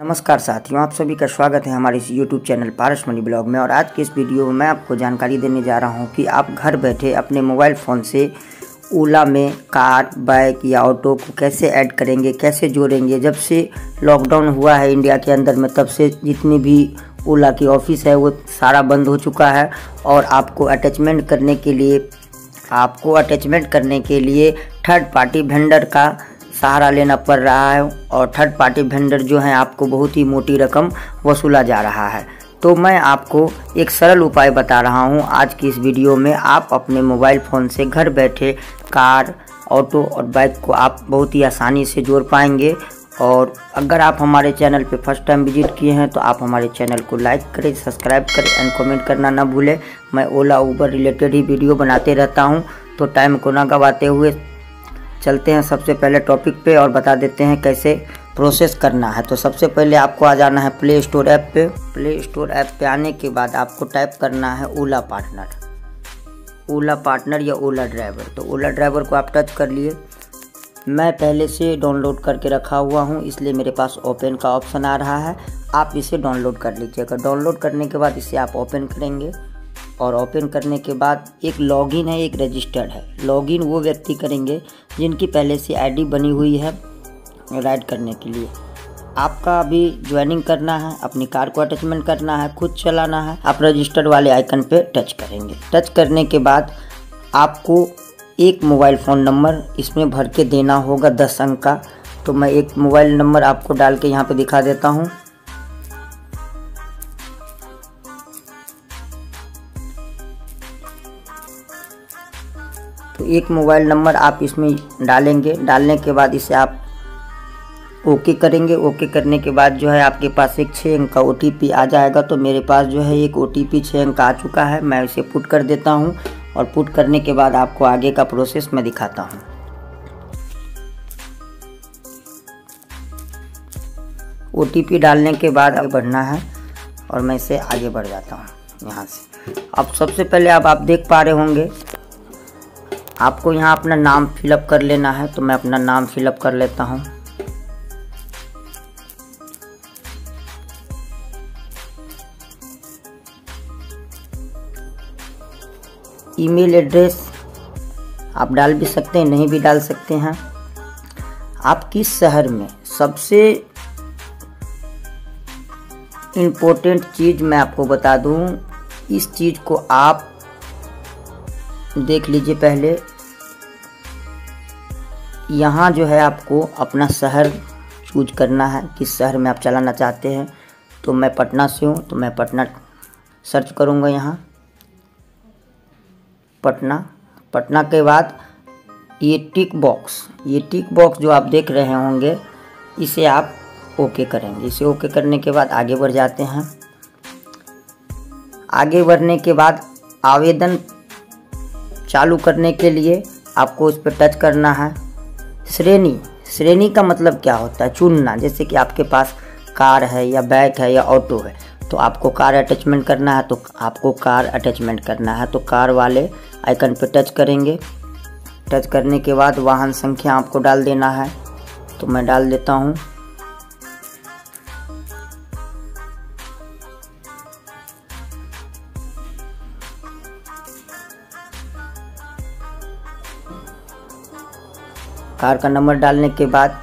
नमस्कार साथियों, आप सभी का स्वागत है हमारे इस YouTube channel Paras money blog में। और आज के इस वीडियो में मैं आपको जानकारी देने जा रहा हूँ कि आप घर बैठे अपने मोबाइल फ़ोन से ओला में कार, बाइक या ऑटो को कैसे ऐड करेंगे, कैसे जोड़ेंगे। जब से लॉकडाउन हुआ है इंडिया के अंदर में, तब से जितनी भी ओला की ऑफ़िस है, वो सारा बंद हो चुका है। और आपको अटैचमेंट करने के लिए, आपको अटैचमेंट करने के लिए थर्ड पार्टी वेंडर का सहारा लेना पड़ रहा है और थर्ड पार्टी वेंडर जो है आपको बहुत ही मोटी रकम वसूला जा रहा है। तो मैं आपको एक सरल उपाय बता रहा हूँ। आज की इस वीडियो में आप अपने मोबाइल फ़ोन से घर बैठे कार ऑटो और बाइक को आप बहुत ही आसानी से जोड़ पाएँगे। और अगर आप हमारे चैनल पे फ़र्स्ट टाइम विज़िट किए हैं तो आप हमारे चैनल को लाइक करें सब्सक्राइब करें एंड कमेंट करना ना भूलें। मैं ओला ऊबर रिलेटेड ही वीडियो बनाते रहता हूँ। तो टाइम को ना गवाते हुए चलते हैं सबसे पहले टॉपिक पे और बता देते हैं कैसे प्रोसेस करना है। तो सबसे पहले आपको आ जाना है प्ले स्टोर ऐप पे। प्ले स्टोर ऐप पे आने के बाद आपको टाइप करना है ओला पार्टनर ओला पार्टनर या ओला ड्राइवर तो ओला ड्राइवर को आप टच कर लिए। मैं पहले से डाउनलोड करके रखा हुआ हूँ, इसलिए मेरे पास ओपन का ऑप्शन आ रहा है। आप इसे डाउनलोड कर लीजिएगा डाउनलोड करने के बाद इसे आप ओपन करेंगे और ओपन करने के बाद एक लॉगिन है, एक रजिस्टर्ड है। लॉगिन वो व्यक्ति करेंगे जिनकी पहले से आईडी बनी हुई है राइड करने के लिए। आपका अभी ज्वाइनिंग करना है, अपनी कार को अटैचमेंट करना है, खुद चलाना है, आप रजिस्टर्ड वाले आइकन पे टच करेंगे। टच करने के बाद आपको एक मोबाइल फ़ोन नंबर इसमें भर के देना होगा, दस अंक का। तो मैं एक मोबाइल नंबर आपको डाल के यहाँ पे दिखा देता हूँ। एक मोबाइल नंबर आप इसमें डालेंगे। डालने के बाद इसे आप ओके करेंगे। ओके करने के बाद जो है आपके पास एक छः अंक का ओटीपी आ जाएगा। तो मेरे पास जो है एक ओ टी पी छः अंक आ चुका है। मैं इसे पुट कर देता हूँ और पुट करने के बाद आपको आगे का प्रोसेस मैं दिखाता हूँ। OTP डालने के बाद आगे बढ़ना है और मैं इसे आगे बढ़ जाता हूँ। यहाँ से। अब सबसे पहले अब आप देख पा रहे होंगे आपको यहाँ अपना नाम फिलअप कर लेना है तो मैं अपना नाम फिलअप कर लेता हूँ। ईमेल एड्रेस आप डाल भी सकते हैं, नहीं भी डाल सकते हैं। आप किस शहर में सबसे इम्पोर्टेंट चीज़ मैं आपको बता दूँ, इस चीज़ को आप देख लीजिए पहले यहाँ जो है आपको अपना शहर चूज़ करना है, किस शहर में आप चलाना चाहते हैं। तो मैं पटना से हूँ तो मैं पटना सर्च करूँगा यहाँ। पटना पटना के बाद ये टिक बॉक्स ये टिक बॉक्स जो आप देख रहे होंगे, इसे आप ओके करेंगे। इसे ओके करने के बाद आगे बढ़ जाते हैं। आगे बढ़ने के बाद आवेदन चालू करने के लिए आपको उस पर टच करना है। श्रेणी। श्रेणी का मतलब क्या होता है? चुनना। जैसे कि आपके पास कार है या बाइक है या ऑटो है तो आपको कार अटैचमेंट करना है तो आपको कार अटैचमेंट करना है तो कार वाले आइकन पर टच करेंगे। टच करने के बाद वाहन संख्या आपको डाल देना है। तो मैं डाल देता हूँ। कार का नंबर डालने के बाद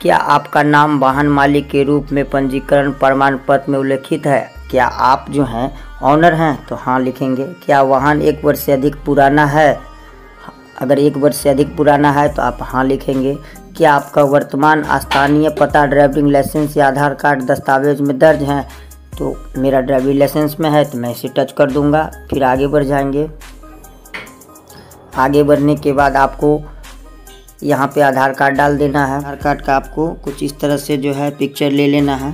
क्या आपका नाम वाहन मालिक के रूप में पंजीकरण प्रमाण पत्र में उल्लेखित है? क्या आप जो हैं ऑनर हैं? तो हाँ लिखेंगे। क्या वाहन एक वर्ष से अधिक पुराना है? अगर एक वर्ष से अधिक पुराना है तो आप हाँ लिखेंगे। क्या आपका वर्तमान स्थानीय पता ड्राइविंग लाइसेंस या आधार कार्ड दस्तावेज़ में दर्ज है? तो मेरा ड्राइविंग लाइसेंस में है तो मैं इसे टच कर दूँगा, फिर आगे बढ़ जाएँगे। आगे बढ़ने के बाद आपको यहाँ पे आधार कार्ड डाल देना है। आधार कार्ड का आपको कुछ इस तरह से जो है पिक्चर ले लेना है।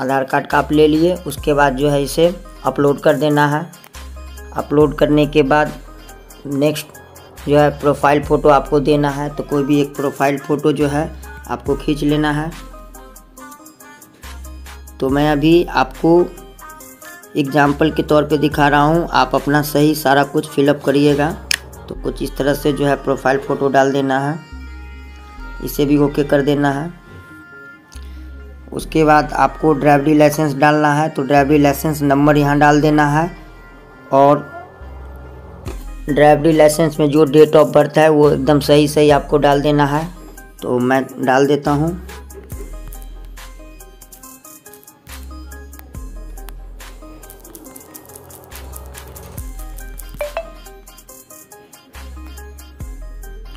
आधार कार्ड का आप ले लिए, उसके बाद जो है इसे अपलोड कर देना है। अपलोड करने के बाद नेक्स्ट जो है प्रोफ़ाइल फ़ोटो आपको देना है। तो कोई भी एक प्रोफ़ाइल फ़ोटो जो है आपको खींच लेना है। तो मैं अभी आपको एग्ज़ाम्पल के तौर पे दिखा रहा हूँ। आप अपना सही सारा कुछ फिलअप करिएगा। तो कुछ इस तरह से जो है प्रोफ़ाइल फ़ोटो डाल देना है। इसे भी ओके कर देना है। उसके बाद आपको ड्राइवरी लाइसेंस डालना है। तो ड्राइवरी लाइसेंस नंबर यहाँ डाल देना है। और ड्राइवरी लाइसेंस में जो डेट ऑफ़ बर्थ है, वो एकदम सही सही आपको डाल देना है। तो मैं डाल देता हूँ।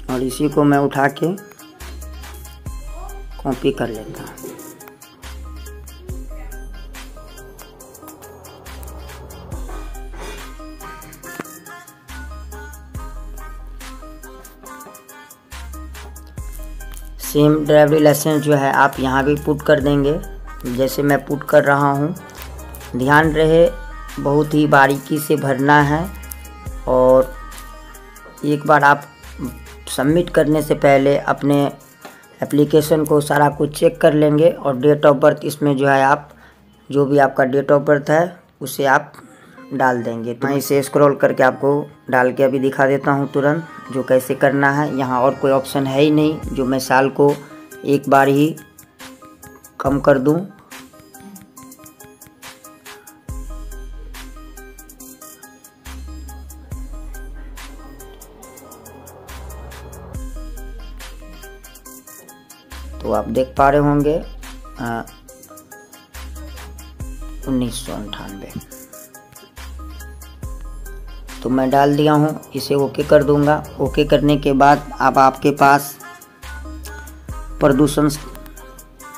और इसी को मैं उठा के कॉपी कर लेता हूँ। सेम ड्राइवरी लाइसेंस जो है आप यहाँ भी पुट कर देंगे। जैसे मैं पुट कर रहा हूँ। ध्यान रहे, बहुत ही बारीकी से भरना है और एक बार आप सबमिट करने से पहले अपने एप्लीकेशन को सारा कुछ चेक कर लेंगे और डेट ऑफ़ बर्थ इसमें जो है आप, जो भी आपका डेट ऑफ़ बर्थ है, उसे आप डाल देंगे। तो मैं इसे स्क्रॉल करके आपको डाल के अभी दिखा देता हूँ तुरंत जो कैसे करना है। यहाँ और कोई ऑप्शन है ही नहीं जो मैं साल को एक बार ही कम कर दूँ। तो आप देख पा रहे होंगे उन्नीस सौ अंठानवे। तो मैं डाल दिया हूँ। इसे ओके कर दूँगा। ओके करने के बाद अब आपके पास प्रदूषण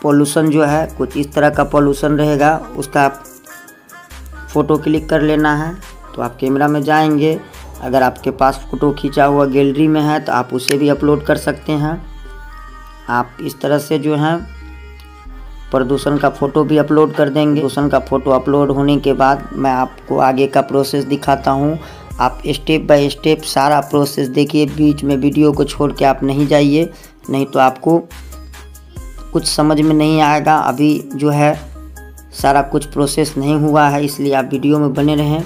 पोल्यूशन जो है, कुछ इस तरह का पोल्यूशन रहेगा, उसका आप फ़ोटो क्लिक कर लेना है। तो आप कैमरा में जाएँगे। अगर आपके पास फ़ोटो खींचा हुआ गैलरी में है तो आप उसे भी अपलोड कर सकते हैं। आप इस तरह से जो है, प्रदूषण का फ़ोटो भी अपलोड कर देंगे। प्रदूषण का फ़ोटो अपलोड होने के बाद मैं आपको आगे का प्रोसेस दिखाता हूँ। आप स्टेप बाय स्टेप सारा प्रोसेस देखिए, बीच में वीडियो को छोड़ के आप नहीं जाइए, नहीं तो आपको कुछ समझ में नहीं आएगा। अभी जो है, सारा कुछ प्रोसेस नहीं हुआ है, इसलिए आप वीडियो में बने रहें।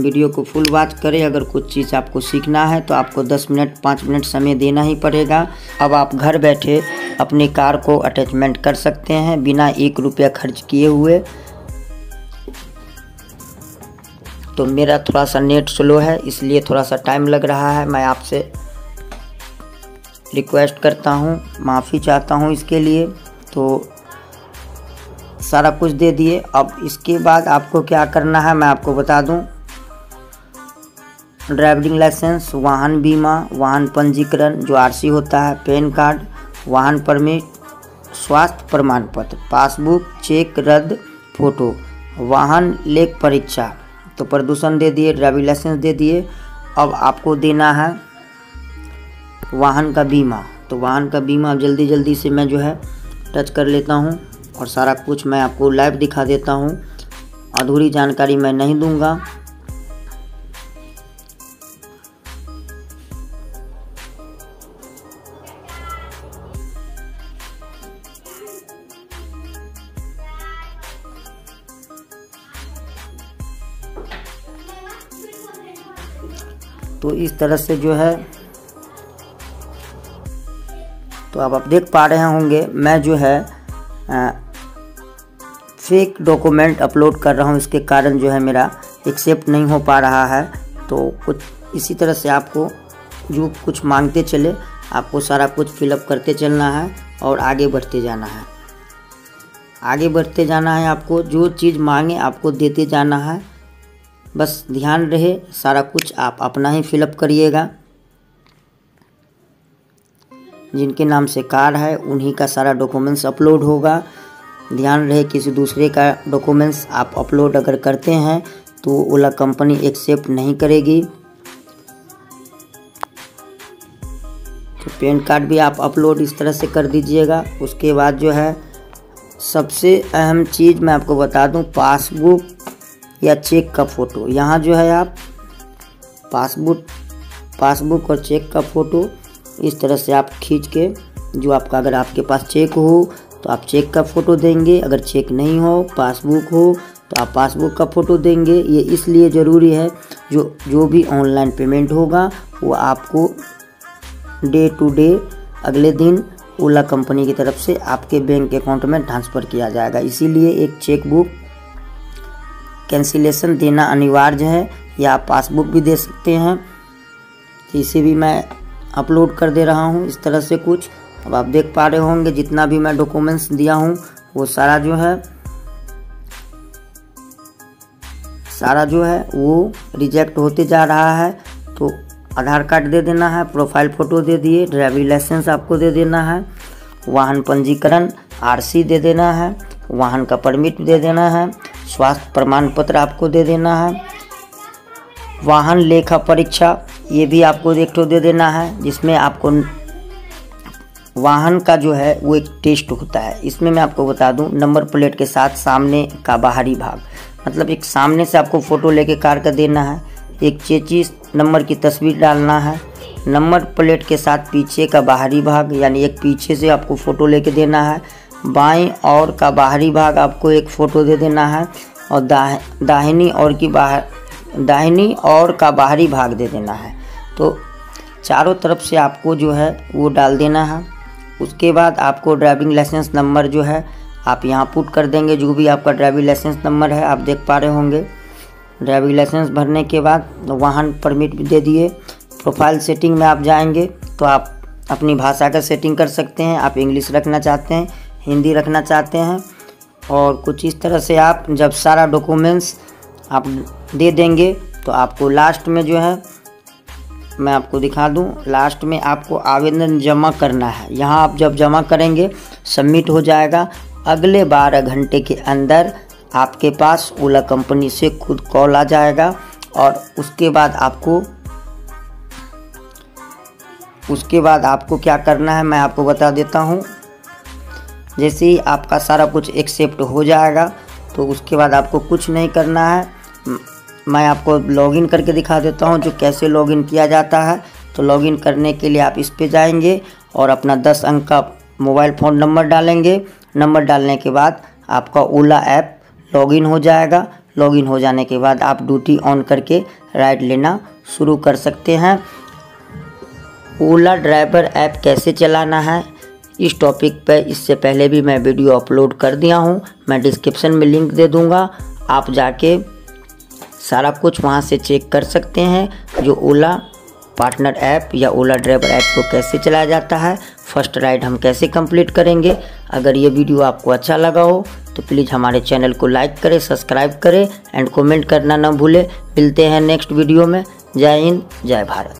वीडियो को फुल वॉच करें। अगर कुछ चीज़ आपको सीखना है तो आपको 10 मिनट 5 मिनट समय देना ही पड़ेगा। अब आप घर बैठे अपनी कार को अटैचमेंट कर सकते हैं, बिना एक रुपया खर्च किए हुए। तो मेरा थोड़ा सा नेट स्लो है, इसलिए थोड़ा सा टाइम लग रहा है। मैं आपसे रिक्वेस्ट करता हूँ, माफ़ी चाहता हूँ इसके लिए। तो सारा कुछ दे दिए। अब इसके बाद आपको क्या करना है, मैं आपको बता दूँ। ड्राइविंग लाइसेंस, वाहन बीमा, वाहन पंजीकरण, जो आरसी होता है, पैन कार्ड, वाहन परमिट, स्वास्थ्य प्रमाण पत्र पासबुक, चेक, रद्द, फ़ोटो, वाहन लेख परीक्षा। तो प्रदूषण दे दिए, ड्राइविंग लाइसेंस दे दिए। अब आपको देना है वाहन का बीमा। तो वाहन का बीमा जल्दी जल्दी से मैं जो है टच कर लेता हूँ और सारा कुछ मैं आपको लाइव दिखा देता हूँ। अधूरी जानकारी मैं नहीं दूँगा। तो इस तरह से जो है तो आप देख पा रहे होंगे मैं जो है आ, फेक डॉक्यूमेंट अपलोड कर रहा हूँ इसके कारण जो है मेरा एक्सेप्ट नहीं हो पा रहा है। तो कुछ इसी तरह से आपको जो कुछ मांगते चले आपको सारा कुछ फिलअप करते चलना है और आगे बढ़ते जाना है। आगे बढ़ते जाना है आपको जो चीज़ मांगे आपको देते जाना है। बस ध्यान रहे, सारा कुछ आप अपना ही फिलअप करिएगा। जिनके नाम से कार है, उन्हीं का सारा डॉक्यूमेंट्स अपलोड होगा। ध्यान रहे किसी दूसरे का डॉक्यूमेंट्स आप अपलोड अगर करते हैं तो ओला कंपनी एक्सेप्ट नहीं करेगी। तो पैन कार्ड भी आप अपलोड इस तरह से कर दीजिएगा। उसके बाद जो है, सबसे अहम चीज़ मैं आपको बता दूँ पासबुक या चेक का फ़ोटो। यहाँ जो है आप पासबुक पासबुक और चेक का फ़ोटो इस तरह से आप खींच के जो आपका अगर आपके पास चेक हो तो आप चेक का फ़ोटो देंगे। अगर चेक नहीं हो, पासबुक हो तो आप पासबुक का फ़ोटो देंगे। ये इसलिए ज़रूरी है, जो जो भी ऑनलाइन पेमेंट होगा, वो आपको डे टू डे अगले दिन ओला कंपनी की तरफ़ से आपके बैंक अकाउंट में ट्रांसफ़र किया जाएगा। इसीलिए एक चेक बुक कैंसिलेशन देना अनिवार्य है, या आप पासबुक भी दे सकते हैं। इसे भी मैं अपलोड कर दे रहा हूँ, इस तरह से कुछ। अब आप देख पा रहे होंगे, जितना भी मैं डॉक्यूमेंट्स दिया हूँ, वो सारा जो है, सारा जो है, वो रिजेक्ट होते जा रहा है। तो आधार कार्ड दे देना है प्रोफ़ाइल फ़ोटो दे दिए ड्राइविंग लाइसेंस आपको दे देना है, वाहन पंजीकरण आरसी दे देना है, वाहन का परमिट दे देना है। स्वास्थ्य प्रमाण पत्र आपको दे देना है। वाहन लेखा परीक्षा, ये भी आपको एक ठो दे देना है, जिसमें आपको वाहन का जो है, वो एक टेस्ट होता है। इसमें मैं आपको बता दूँ, नंबर प्लेट के साथ सामने का बाहरी भाग। मतलब एक सामने से आपको फ़ोटो लेके कार का देना है, एक चेचिस नंबर की तस्वीर डालना है। नंबर प्लेट के साथ पीछे का बाहरी भाग, यानी एक पीछे से आपको फ़ोटो लेके देना है। बाएँ और का बाहरी भाग आपको एक फ़ोटो दे देना है और दाह, दाहिनी और की बाहर दाहिनी और का बाहरी भाग दे देना है। तो चारों तरफ़ से आपको जो है वो डाल देना है। उसके बाद आपको ड्राइविंग लाइसेंस नंबर जो है आप यहाँ पुट कर देंगे। जो भी आपका ड्राइविंग लाइसेंस नंबर है, आप देख पा रहे होंगे। ड्राइविंग लाइसेंस भरने के बाद वाहन परमिट भी दे दिए। प्रोफ़ाइल सेटिंग में आप जाएँगे तो आप अपनी भाषा का सेटिंग कर सकते हैं। आप इंग्लिश रखना चाहते हैं हिंदी रखना चाहते हैं। और कुछ इस तरह से आप जब सारा डॉक्यूमेंट्स आप दे देंगे तो आपको लास्ट में जो है, मैं आपको दिखा दूँ लास्ट में आपको आवेदन जमा करना है। यहाँ आप जब जमा करेंगे सबमिट हो जाएगा। अगले बारह घंटे के अंदर आपके पास ओला कंपनी से खुद कॉल आ जाएगा। और उसके बाद आपको, उसके बाद आपको क्या करना है, मैं आपको बता देता हूँ। जैसे ही आपका सारा कुछ एक्सेप्ट हो जाएगा तो उसके बाद आपको कुछ नहीं करना है। मैं आपको लॉगिन करके दिखा देता हूँ जो कैसे लॉगिन किया जाता है। तो लॉगिन करने के लिए आप इस पे जाएँगे और अपना 10 अंक का मोबाइल फ़ोन नंबर डालेंगे। नंबर डालने के बाद आपका ओला ऐप लॉगिन हो जाएगा। लॉगिन हो जाने के बाद आप ड्यूटी ऑन करके राइड लेना शुरू कर सकते हैं। ओला ड्राइवर ऐप कैसे चलाना है? इस टॉपिक पर इससे पहले भी मैं वीडियो अपलोड कर दिया हूँ। मैं डिस्क्रिप्शन में लिंक दे दूँगा। आप जाके सारा कुछ वहाँ से चेक कर सकते हैं, जो ओला पार्टनर ऐप या ओला ड्राइवर ऐप को कैसे चलाया जाता है। फ़र्स्ट राइड हम कैसे कंप्लीट करेंगे? अगर ये वीडियो आपको अच्छा लगा हो तो प्लीज़ हमारे चैनल को लाइक करें सब्सक्राइब करें एंड कमेंट करना ना भूलें। मिलते हैं नेक्स्ट वीडियो में। जय हिंद, जय भारत।